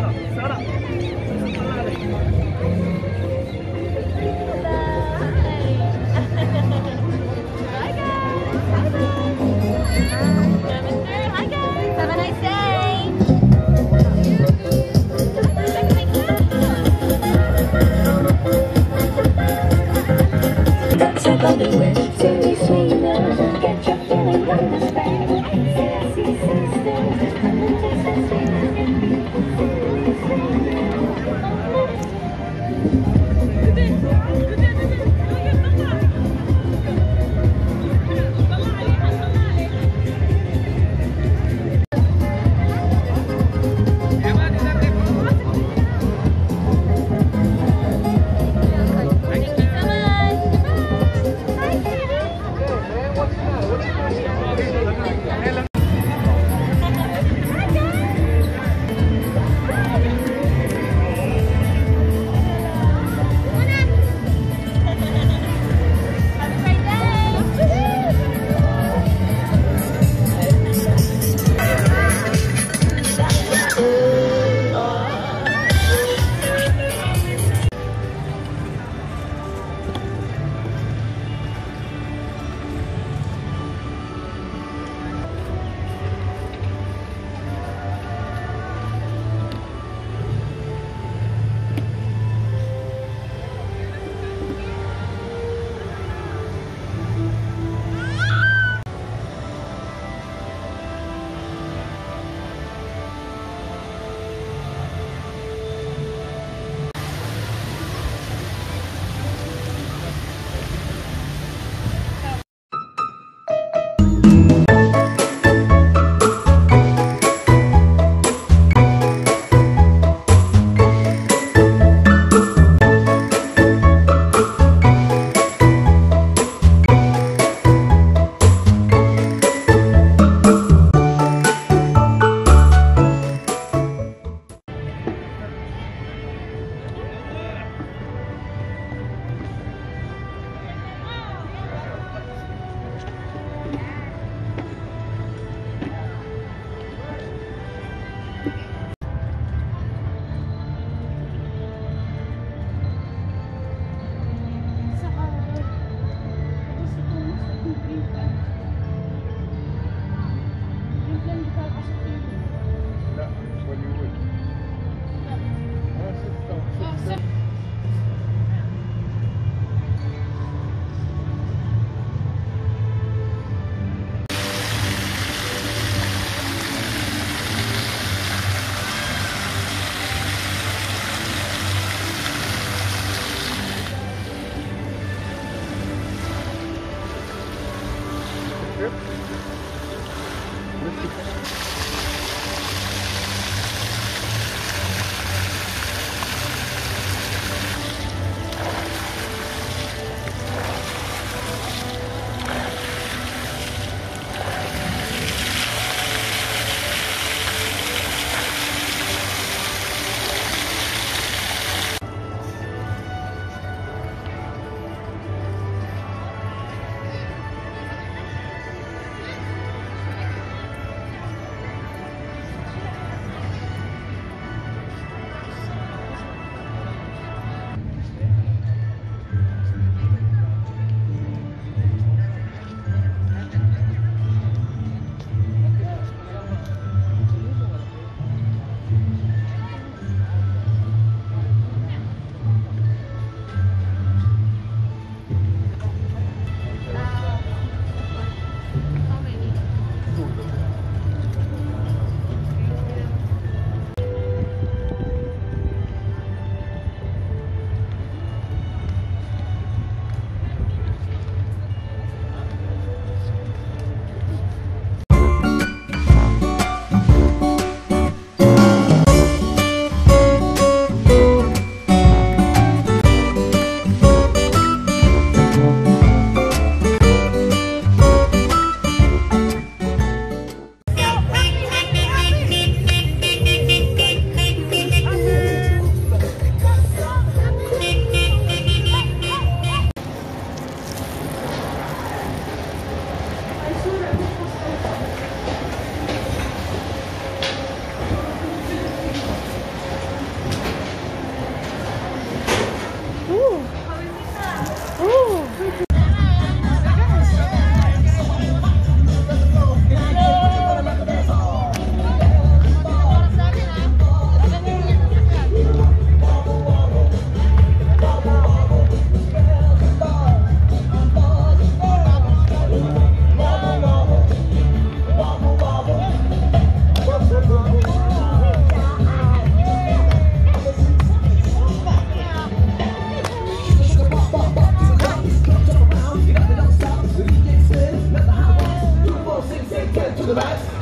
杀了杀了。the best.